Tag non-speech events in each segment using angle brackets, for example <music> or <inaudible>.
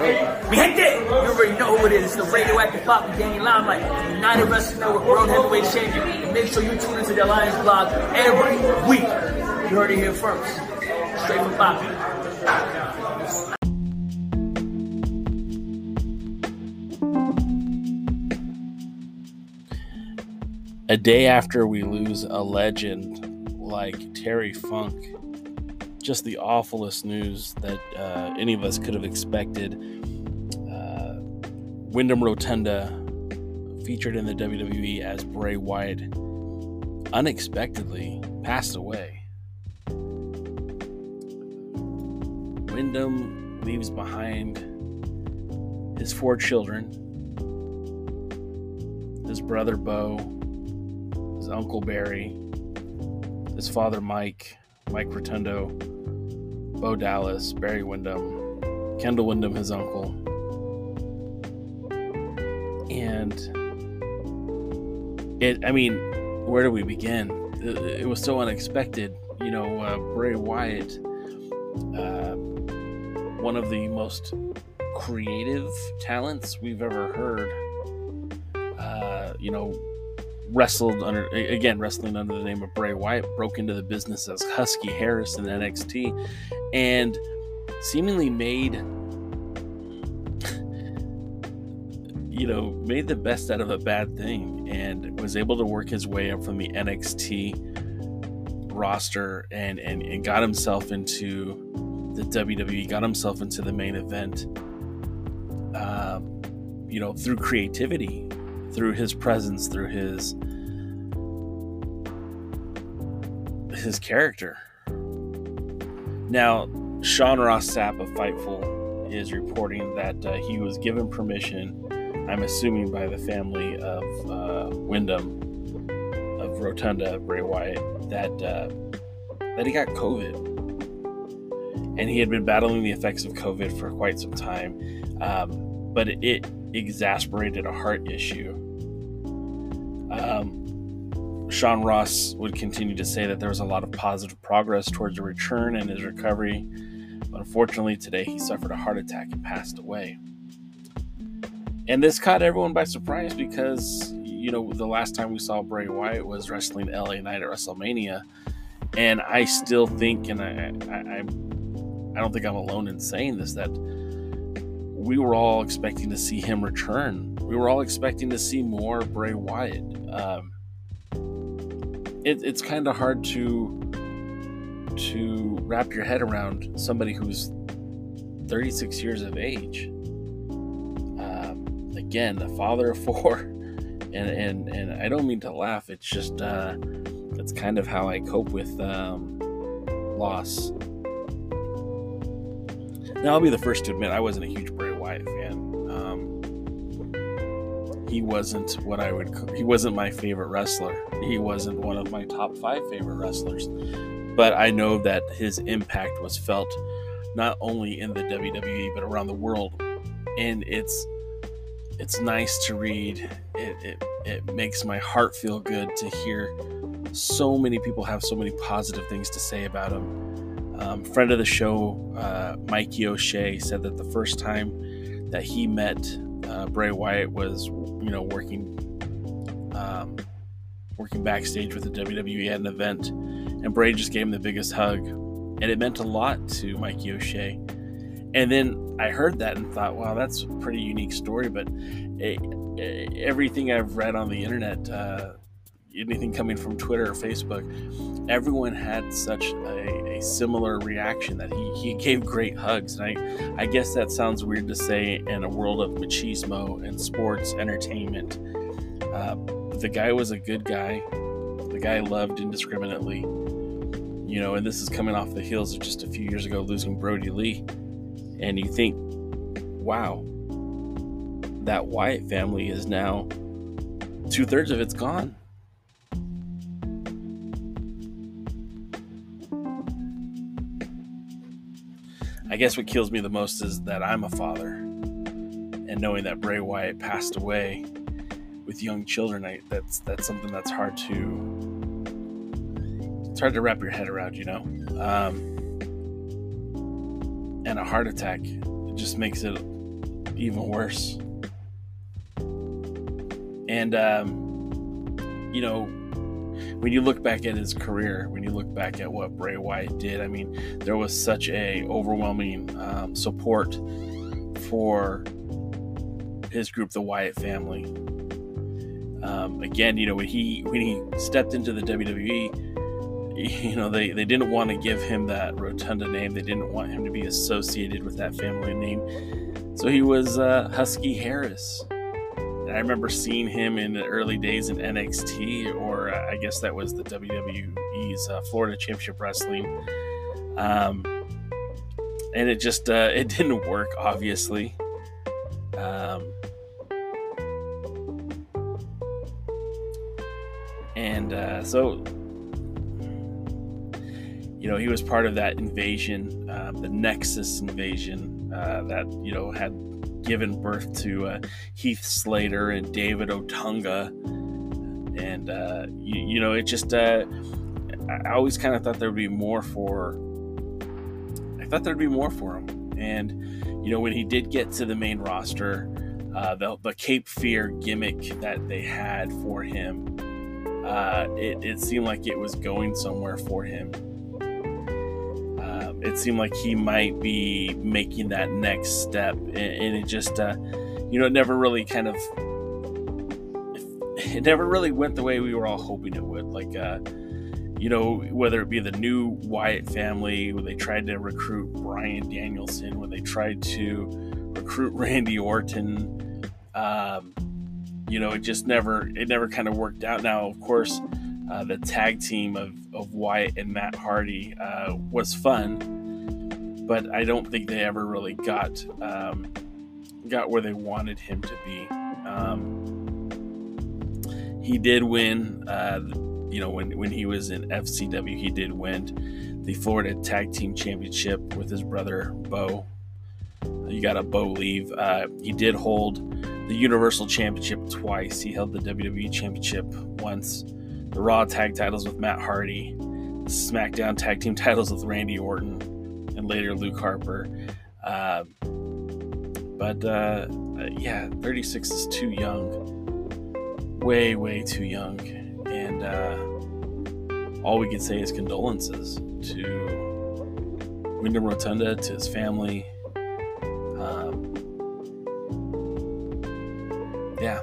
We hate that. You already know who it is. It's the radioactive pop with Danny Limelight, United Wrestling Network World Heavyweight Champion. And make sure you tune into the Alliance blog every week. You heard it here first. Straight from Bobby. A day after we lose a legend like Terry Funk, just the awfulest news that uh, any of us could have expected. Uh, Windham Rotunda, featured in the WWE as Bray Wyatt, unexpectedly passed away. Windham leaves behind his four children, his brother Bo, his uncle Barry, his father Mike, Mike Rotundo, Bo Dallas, Barry Windham, Kendall Windham, his uncle. And it, I mean, where do we begin? It, it was so unexpected. You know, uh, Bray Wyatt, uh, one of the most creative talents we've ever heard. Uh, you know, wrestled under again wrestling under the name of Bray Wyatt, broke into the business as Husky Harris in NXT, and seemingly made you know made the best out of a bad thing, and was able to work his way up from the NXT roster and and, and got himself into the WWE, got himself into the main event. Um, you know, through creativity, through his presence, through his his character. Now, Sean Ross Sapp of Fightful is reporting that uh, he was given permission, I'm assuming by the family of uh, Windham, of Rotunda, Bray Wyatt, that uh, that he got COVID, and he had been battling the effects of COVID for quite some time, um, but it, it exasperated a heart issue. Um, Sean Ross would continue to say that there was a lot of positive progress towards a return and his recovery. But unfortunately, today he suffered a heart attack and passed away. And this caught everyone by surprise because, you know, the last time we saw Bray Wyatt was wrestling LA Knight at WrestleMania. And I still think, and I, I, I don't think I'm alone in saying this, that we were all expecting to see him return. We were all expecting to see more Bray Wyatt. Um, it, it's kind of hard to to wrap your head around somebody who's 36 years of age. Um, again, the father of four, <laughs> and and and I don't mean to laugh. It's just uh, kind of how I cope with um, loss. Now I'll be the first to admit I wasn't a huge Bray he wasn't what I would. He wasn't my favorite wrestler. He wasn't one of my top five favorite wrestlers. But I know that his impact was felt not only in the WWE but around the world, and it's it's nice to read. It, it, it makes my heart feel good to hear so many people have so many positive things to say about him. Um, friend of the show, uh, Mikey O'Shea, said that the first time that he met uh, Bray Wyatt was, you know, working um, working backstage with the WWE at an event, and Bray just gave him the biggest hug, and it meant a lot to Mikey O'Shea. And then I heard that and thought, wow, that's a pretty unique story. But it, it, everything I've read on the internet, uh, anything coming from Twitter or Facebook, everyone had such a, a, similar reaction that he, he gave great hugs. And I, I guess that sounds weird to say in a world of machismo and sports entertainment. Uh, the guy was a good guy. The guy loved indiscriminately. You know, and this is coming off the heels of just a few years ago losing Brodie Lee. And you think, wow, that Wyatt family is now two thirds of it's gone. I guess what kills me the most is that I'm a father, and knowing that Bray Wyatt passed away with young children, I, that's that's something that's hard to it's hard to wrap your head around, you know. Um, and a heart attack it just makes it even worse. And um, you know, when you look back at his career, when you look back at what Bray Wyatt did, I mean, there was such a overwhelming um, support for his group, the Wyatt family. Um, again, you know, when he when he stepped into the WWE, you know, they, they didn't want to give him that rotunda name. They didn't want him to be associated with that family name. So he was uh, Husky Harris. I remember seeing him in the early days in NXT, or I guess that was the WWE's uh, Florida Championship Wrestling. Um, and it just uh, it <laughs> didn't work, obviously. Um, and uh, so you know he was part of that invasion uh, the nexus invasion uh, that you know had given birth to uh, heath slater and david otunga and uh, you, you, know it just uh, i always kind of thought there would be more for i thought there'd be more for him and you know when he did get to the main roster the, the cape fear gimmick that they had for him uh, it, it, seemed like it was going somewhere for him. Uh, it seemed like he might be making that next step, and, and it just, uh, you know, it never really kind of, it never really went the way we were all hoping it would. Like, uh, you know, whether it be the new Wyatt family, when they tried to recruit Bryan Danielson, when they tried to recruit <laughs> Randy Orton. Um, you know, it just never it never kind of worked out. Now, of course, uh, the tag team of, of Wyatt and Matt Hardy uh, was fun, but I don't think they ever really got um, got where they wanted him to be. Um, he did win, uh, you know, when when he was in FCW, he did win the Florida Tag Team Championship with his brother Bo. You got a Bo leave. Uh, he did hold the Universal Championship twice. He held the WWE Championship once, the Raw Tag titles with Matt Hardy, SmackDown Tag Team <laughs> titles with Randy Orton, and later Luke Harper. Uh, but uh, yeah, 36 is too young. Way, way too young. And uh, all we can say is condolences to Windham Rotunda, to his family, yeah.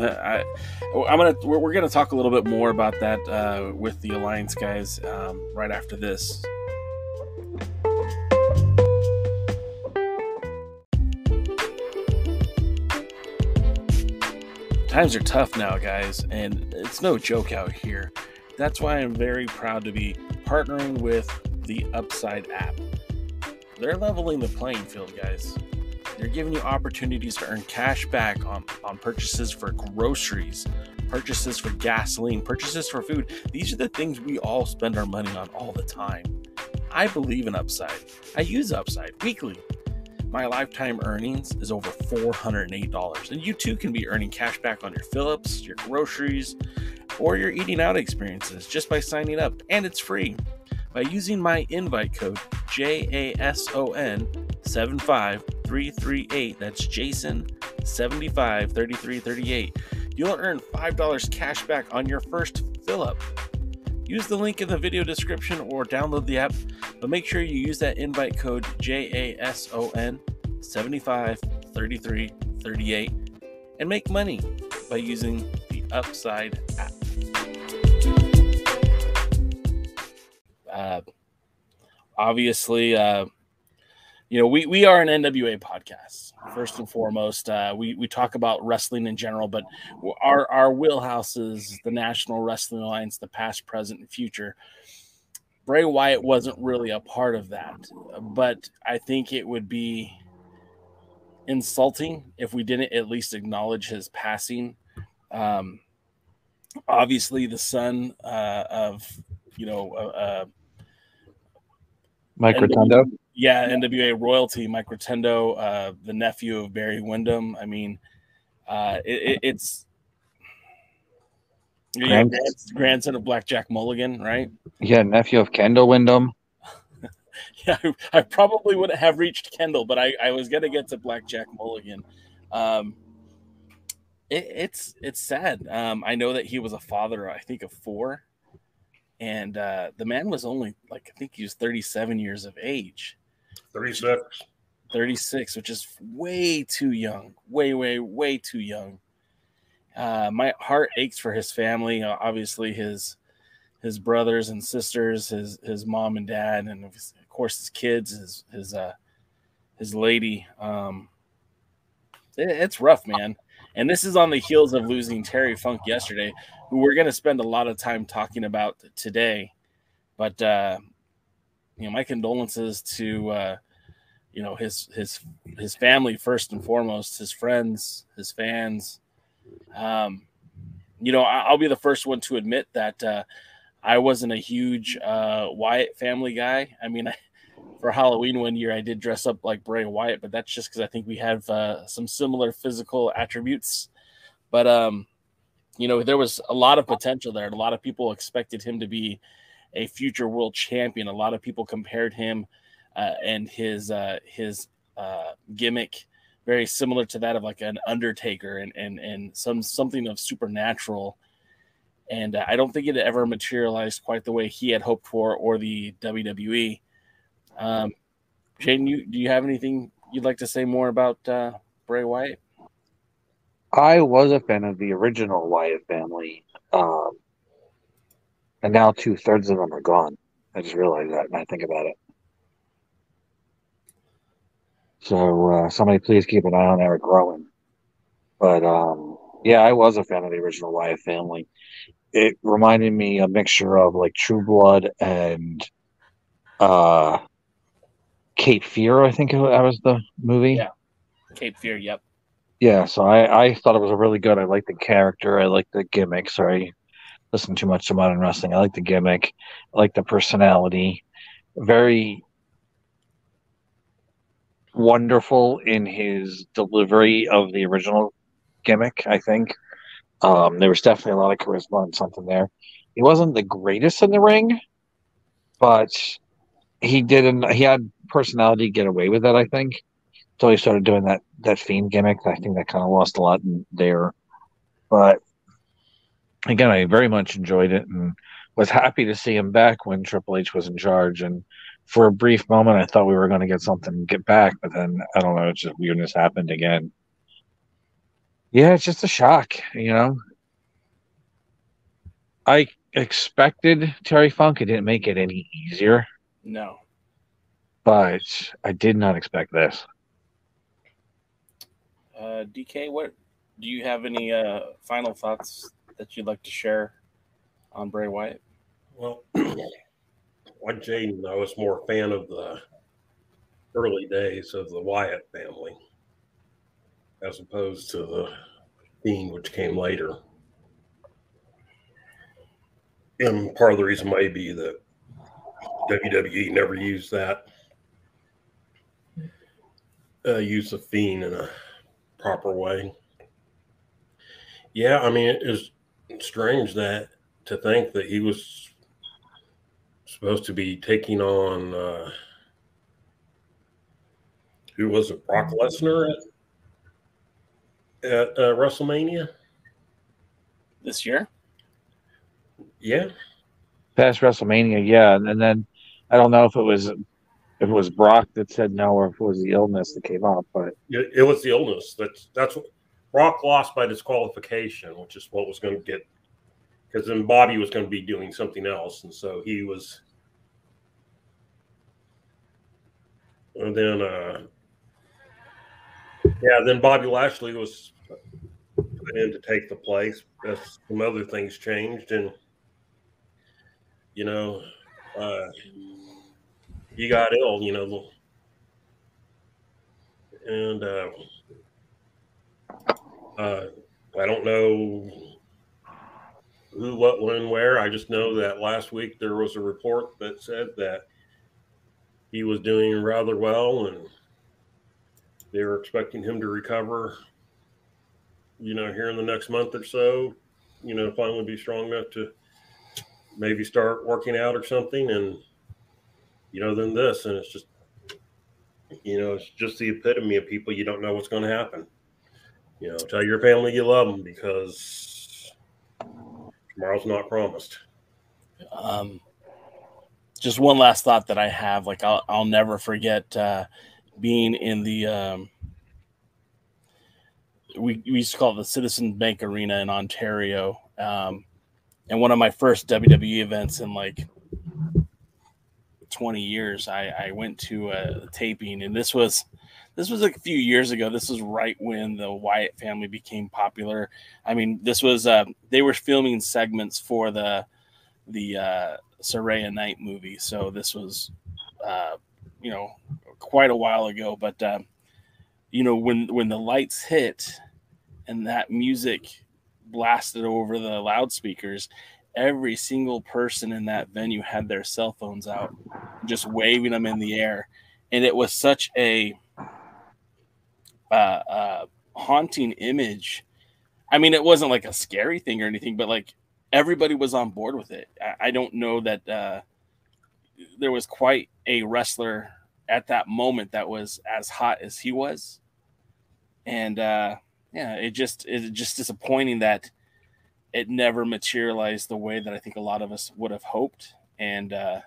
I, I'm gonna we're, we're, gonna talk a little bit more about that uh, with the alliance guys um, right after this. Times are tough now, guys, and it's no joke out here. That's why I'm very proud to be partnering with the Upside app. They're leveling the playing field, guys. They're giving you opportunities to earn cash back on, on purchases for groceries, purchases for gasoline, purchases for food. These are the things we all spend our money on all the time. I believe in Upside. I use Upside weekly. My lifetime earnings is over $408, and you too can be earning cash back on your Phillips, your groceries, or your eating out experiences just by signing up, and it's free. By using my invite code JASON75338, That's Jason 75 3338. You'll earn $5 cash back on your first fill up. Use the link in the video description or download the app, but make sure you use that invite code JASON 75 3338 and make money by using the Upside app. Uh, obviously, uh, you know, we, we are an NWA podcast first and foremost. Uh, we we talk about wrestling in general, but our our wheelhouse is the National Wrestling Alliance, the past, present, and future. Bray Wyatt wasn't really a part of that, but I think it would be insulting if we didn't at least acknowledge his passing. Um, obviously, the son uh, of you know uh, Mike Rotundo yeah, NWA royalty, Mike Rotundo, uh, the nephew of Barry Windham. I mean, uh, it, it, it's yeah, grandson of Blackjack Mulligan, right? Yeah, nephew of Kendall Windham. <laughs> yeah, I, I probably wouldn't have reached Kendall, but I, I was gonna get to Blackjack Mulligan. Um, it, it's it's sad. Um, I know that he was a father, I think, of four, and uh, the man was only like I think he was 37 years of age. 36. 36, which is way too young, way, way, way too young. Uh, my heart aches for his family. Uh, obviously, his his brothers and sisters, his his mom and dad, and of course his kids, his his uh his lady. Um, it, it's rough, man. And this is on the heels of losing Terry Funk yesterday, who we're going to spend a lot of time talking about today. But uh, you know, my condolences to uh, you know his his his family first and foremost, his friends, his fans. Um, you know, I'll be the first one to admit that uh, I wasn't a huge uh, Wyatt family guy. I mean, I, <laughs> for Halloween one year, I did dress up like Bray Wyatt, but that's just because I think we have uh, some similar physical attributes. But um, you know, there was a lot of potential there. A lot of people expected him to be a future world champion. A lot of people compared him uh, and his uh, his uh, gimmick very similar to that of like an Undertaker and and and some something of supernatural. And uh, I don't think it ever materialized quite the way he had hoped for or the WWE. Um, you do you have anything you'd like to say more about uh, Bray Wyatt? I was a fan of the original Wyatt family, um, and now two thirds of them are gone. I just realized that, and I think about it. So uh, somebody please keep an eye on Eric Rowan. But um, yeah, I was a fan of the original Wyatt family. It reminded me a mixture of like True Blood and uh, Cape Fear. I think that was the movie. Yeah, Cape Fear. Yep. Yeah, so I, I thought it was a really good. I like the character. I like the gimmick. Sorry, listen too much to modern wrestling. I like the gimmick. I like the personality. Very wonderful in his delivery of the original gimmick. I think um, there was definitely a lot of charisma and something there. He wasn't the greatest in the ring, but he didn't. He had personality to get away with it. I think until he started doing that that fiend gimmick. I think that kind of lost a lot there. But again, I very much enjoyed it and was happy to see him back when Triple H was in charge. And for a brief moment, I thought we were going to get something get back, but then I don't know, it's just weirdness happened again. Yeah, it's just a shock, you know. I expected Terry Funk. It didn't make it any easier. No. But I did not expect this. Uh, DK, what do you have any uh, final thoughts that you'd like to share on Bray Wyatt? Well, <clears throat> like Jaden, I was more a fan of the early days of the Wyatt family as opposed to the Fiend, which came later. And part of the reason may be that WWE never used that, uh, use of Fiend in a proper way. Yeah, I mean, it is strange that to think that he was supposed to be taking on uh, who was it, Brock Lesnar at, at uh, WrestleMania this year. Yeah, past WrestleMania, yeah, and, and then I don't know if it was if it was Brock that said no or if it was the illness that came up, but it, it was the illness. That's that's what Brock lost by disqualification, which is what was going to get because then Bobby was going to be doing something else, and so he was. And then, uh, yeah, then Bobby Lashley was put in to take the place as some other things changed, and you know, uh, he got ill, you know, and uh, uh, I don't know who, what, when, where. I just know that last week there was a report that said that he was doing rather well and they were expecting him to recover, you know, here in the next month or so, you know, finally be strong enough to maybe start working out or something. And you know, than this. And it's just, you know, it's just the epitome of people you don't know what's going to happen. You know, tell your family you love them because tomorrow's not promised. Um, just one last thought that I have, like I'll I'll never forget uh, being in the um, we, we used to call it the Citizen Bank Arena in Ontario, um, and one of my first WWE events in like 20 years, I, I went to a taping, and this was this was a few years ago. This was right when the Wyatt family became popular. I mean, this was uh, they were filming segments for the the uh, Saraya Knight movie, so this was uh, you know quite a while ago. But uh, you know when when the lights hit and that music blasted over the loudspeakers, every single person in that venue had their cell phones out, just waving them in the air, and it was such a uh, uh, haunting image. I mean, it wasn't like a scary thing or anything, but like everybody was on board with it. I, I don't know that uh, there was quite a wrestler at that moment that was as hot as he was, and uh, yeah, it just it's just disappointing that it never materialized the way that I think a lot of us would have hoped, and uh,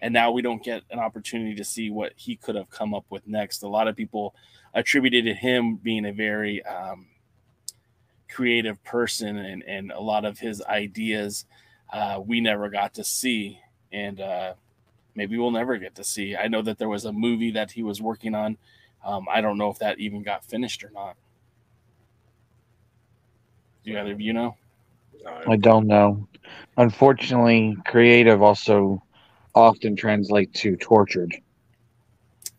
and now we don't get an opportunity to see what he could have come up with next. A lot of people attributed to him being a very um, creative person, and and a lot of his ideas uh, we never got to see, and uh, maybe we'll never get to see. I know that there was a movie that he was working on. Um, I don't know if that even got finished or not. Do either of you know? I don't know. Unfortunately, creative also often translate to tortured.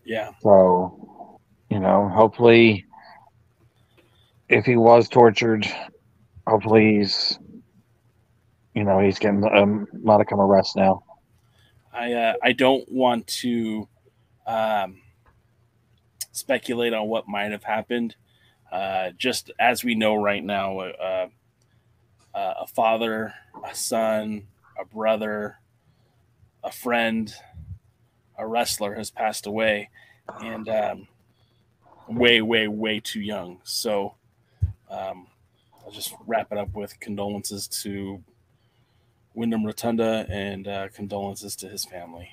Yeah. So, you know, hopefully, if he was tortured, hopefully he's, you know, he's getting a modicum of rest now. I uh, I don't want to um, speculate on what might have happened. Uh, just as we know right now, uh, uh, a father, a son, a brother, a friend, a wrestler has passed away, and um, way, way, way too young. So um, I'll just wrap it up with condolences to Windham Rotunda and uh, condolences to his family.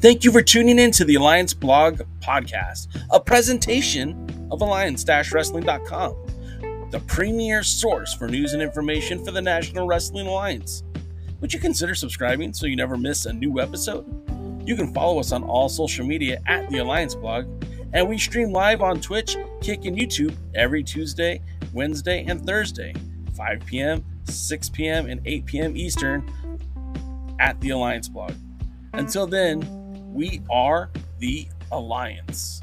Thank you for tuning in to the Alliance Blog Podcast, a presentation of alliance-wrestling.com, the premier source for news and information for the National Wrestling Alliance. Would you consider subscribing so you never miss a new episode? You can follow us on all social media at the Alliance Blog, and we stream live on Twitch, Kick, and YouTube every Tuesday, Wednesday, and Thursday, 5 p.m., 6 p.m., and 8 p.m. Eastern at the Alliance Blog. Until then, we are the Alliance.